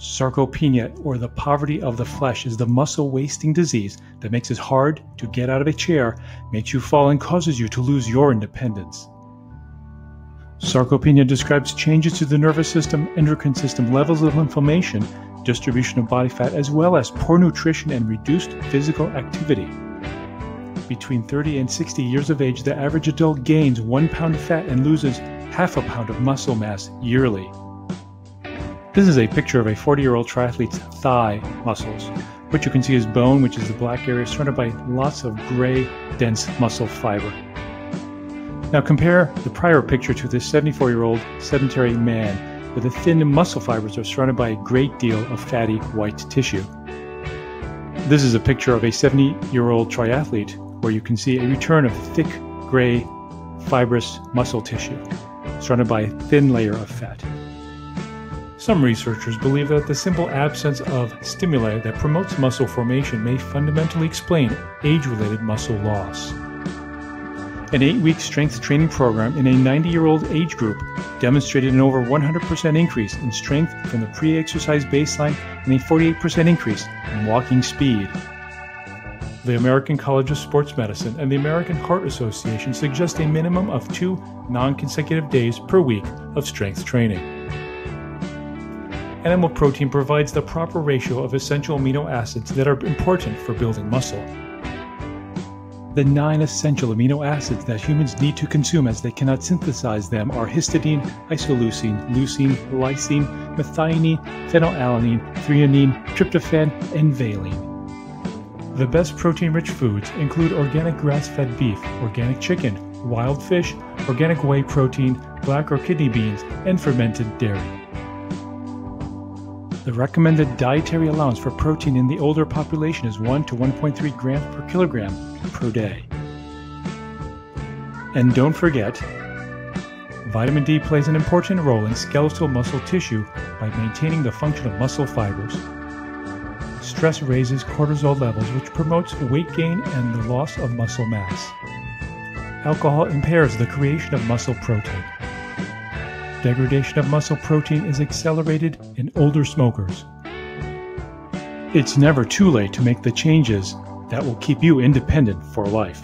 Sarcopenia, or the poverty of the flesh, is the muscle wasting disease that makes it hard to get out of a chair, makes you fall, and causes you to lose your independence. Sarcopenia describes changes to the nervous system, endocrine system, levels of inflammation, distribution of body fat, as well as poor nutrition and reduced physical activity. Between 30 and 60 years of age, the average adult gains one pound of fat and loses half a pound of muscle mass yearly. This is a picture of a 40 year old triathlete's thigh muscles. What you can see is bone, which is the black area surrounded by lots of gray, dense muscle fiber. Now compare the prior picture to this 74 year old sedentary man, where the thin muscle fibers are surrounded by a great deal of fatty white tissue. This is a picture of a 70 year old triathlete, where you can see a return of thick, gray, fibrous muscle tissue, surrounded by a thin layer of fat. Some researchers believe that the simple absence of stimuli that promotes muscle formation may fundamentally explain age related muscle loss. An eight week strength training program in a 90 year old age group demonstrated an over 100% increase in strength from the pre exercise baseline and a 48% increase in walking speed. The American College of Sports Medicine and the American Heart Association suggest a minimum of two non consecutive days per week of strength training. Animal protein provides the proper ratio of essential amino acids that are important for building muscle. The nine essential amino acids that humans need to consume as they cannot synthesize them are histidine, isoleucine, leucine, lysine, methionine, phenylalanine, threonine, tryptophan, and valine. The best protein rich foods include organic grass fed beef, organic chicken, wild fish, organic whey protein, black or kidney beans, and fermented dairy. The recommended dietary allowance for protein in the older population is 1 to 1.3 grams per kilogram per day. And don't forget, vitamin D plays an important role in skeletal muscle tissue by maintaining the function of muscle fibers. Stress raises cortisol levels, which promotes weight gain and the loss of muscle mass. Alcohol impairs the creation of muscle protein. Degradation of muscle protein is accelerated in older smokers. It's never too late to make the changes that will keep you independent for life.